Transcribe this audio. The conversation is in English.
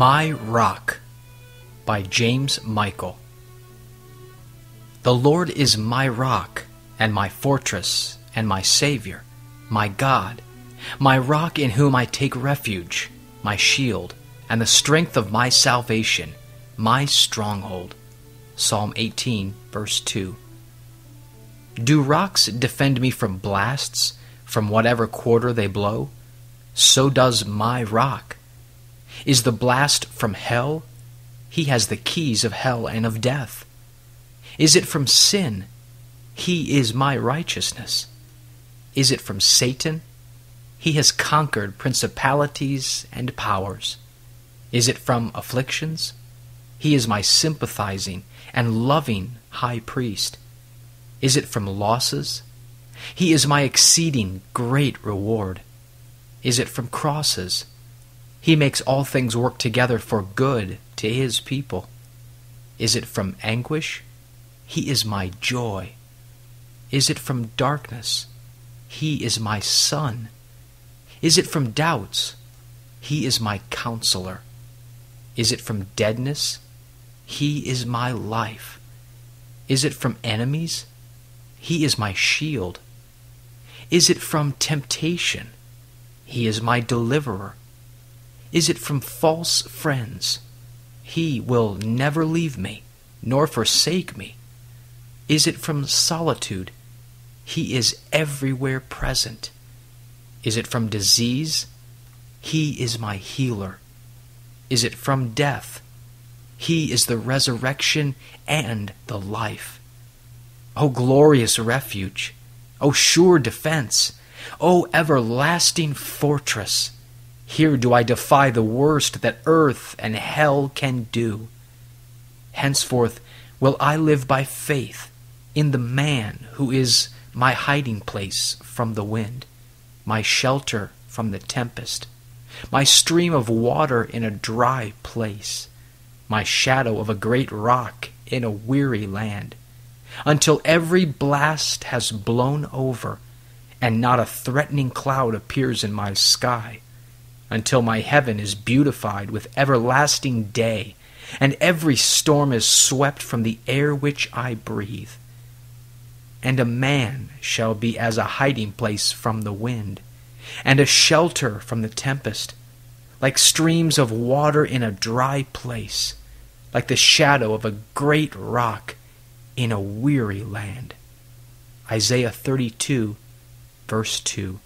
My Rock by James Meikle. The Lord is my rock, and my fortress, and my Savior, my God, my rock in whom I take refuge, my shield, and the strength of my salvation, my stronghold. Psalm 18, verse 2. Do rocks defend me from blasts, from whatever quarter they blow? So does my rock. Is the blast from hell? He has the keys of hell and of death. Is it from sin? He is my righteousness. Is it from Satan? He has conquered principalities and powers. Is it from afflictions? He is my sympathizing and loving high priest. Is it from losses? He is my exceeding great reward. Is it from crosses? He makes all things work together for good to his people. Is it from anguish? He is my joy. Is it from darkness? He is my sun. Is it from doubts? He is my counselor. Is it from deadness? He is my life. Is it from enemies? He is my shield. Is it from temptation? He is my deliverer. Is it from false friends? He will never leave me, nor forsake me. Is it from solitude? He is everywhere present. Is it from disease? He is my healer. Is it from death? He is the resurrection and the life. O glorious refuge! O sure defense! O everlasting fortress! Here do I defy the worst that earth and hell can do. Henceforth will I live by faith in the man who is my hiding place from the wind, my shelter from the tempest, my stream of water in a dry place, my shadow of a great rock in a weary land, until every blast has blown over, and not a threatening cloud appears in my sky until my heaven is beautified with everlasting day, and every storm is swept from the air which I breathe. And a man shall be as a hiding place from the wind, and a shelter from the tempest, like streams of water in a dry place, like the shadow of a great rock in a weary land. Isaiah 32, verse 2.